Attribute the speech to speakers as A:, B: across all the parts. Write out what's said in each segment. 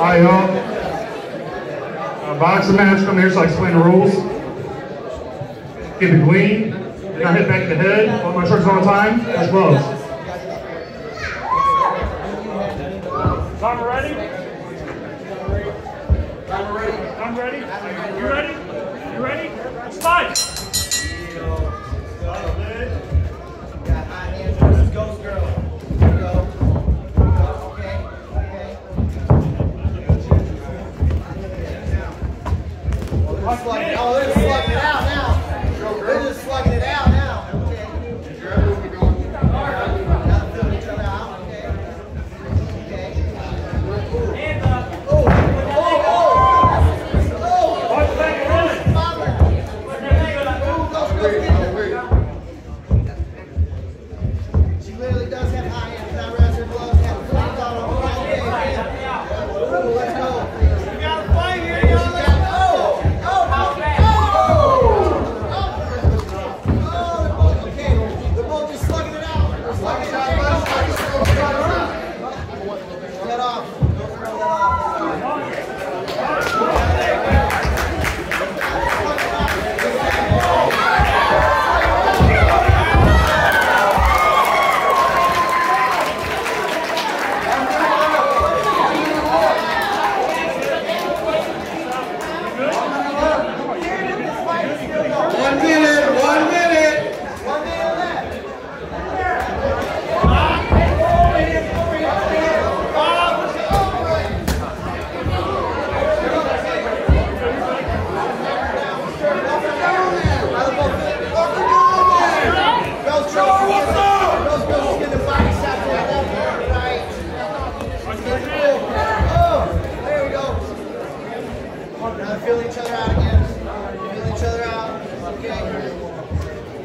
A: All right, y'all. Uh, boxing match, come here so I explain the rules. Keep it clean. Do not hit back the head. Hold my shirts on time. That's gloves.
B: Time ready? Time ready. I'm ready. You ready? You ready? Fight.
C: Oh, they're just slugging it out now. They're just slugging it out now. Okay. Oh, oh,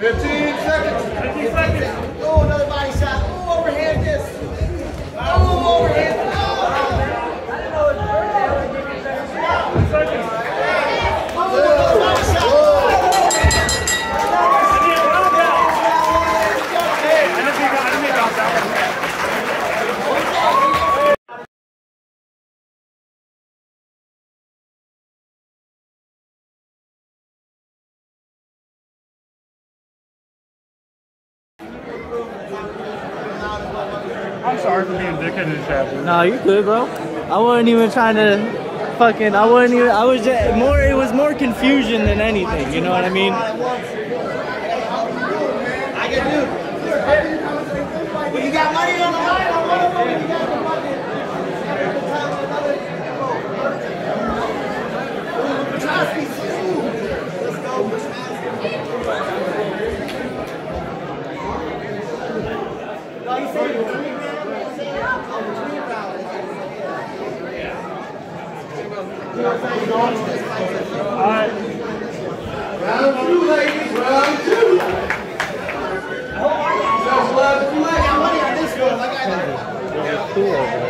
D: 15 seconds.
B: 15 seconds.
C: Oh, another body shot.
A: I'm sorry for being dickhead in the booth.
E: No, you good, bro. I wasn't even trying to fucking. I wasn't even. I was just more. It was more confusion than anything. You know what I mean?
C: I can do. Well, you got money on the line on one of them. You got the money. Ooh, Petrosky. Ooh. Let's go, Petrosky. No, he said between rounds. Oh, between rounds.
B: All right.
D: Round two, ladies. Round two. Just left two
C: I got money on this one. I got that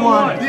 C: Yeah,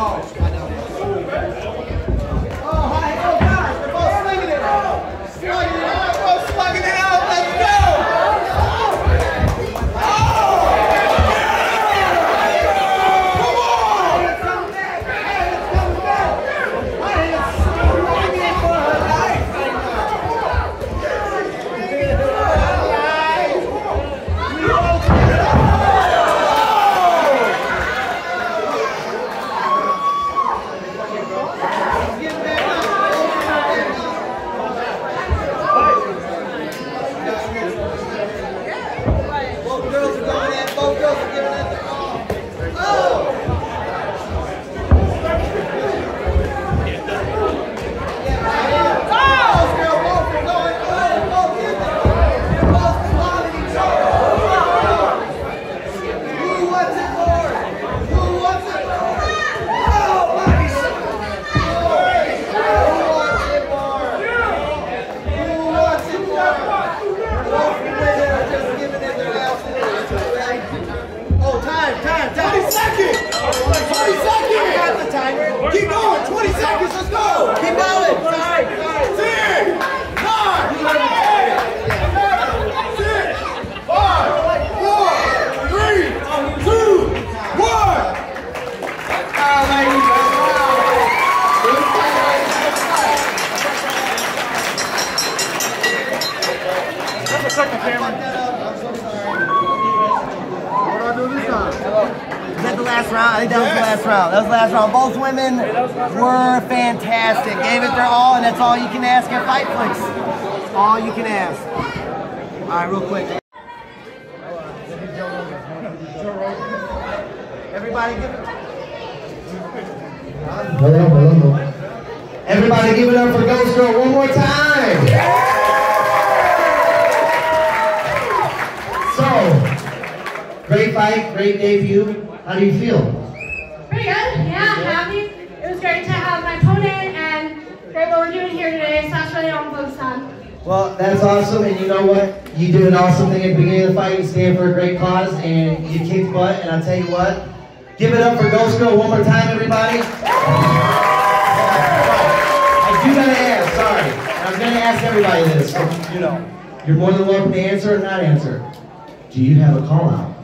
C: Oh, last round? I think that was the last round. That was the last round. Both women were fantastic. Gave it their all, and that's all you can ask at Fightflix. All you can ask. All right, real quick. Everybody give it.
D: Everybody give it up for Ghost Girl one more time. So, great fight, great debut. How do you feel?
F: Pretty good. Yeah, I'm happy. It was great to have my opponent and great what we're doing here today. So that's really all I'm focused on.
D: Well, that's awesome, and you know what? You did an awesome thing at the beginning of the fight. You stand for a great cause, and you kicked butt. And I'll tell you what, give it up for Ghost Girl one more time, everybody. I do gotta ask, sorry. I'm gonna ask everybody this. so You know, you're more than welcome to answer or not answer. Do you have a call out?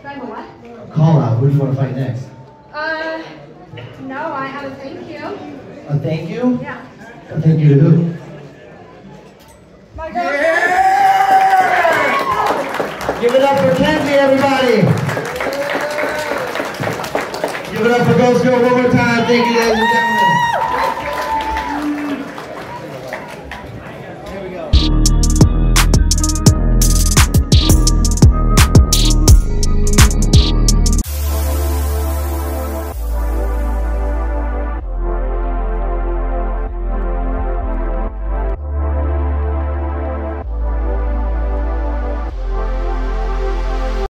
F: Do I have a what?
D: Call out. Who do you want to fight next?
F: Uh, no, I have a thank you.
D: A thank you?
F: Yeah.
D: A thank you to who?
F: My girl.
D: Give it up for Kenzie, everybody. Give it up for Ghost Girl one more time. Thank you, ladies and gentlemen.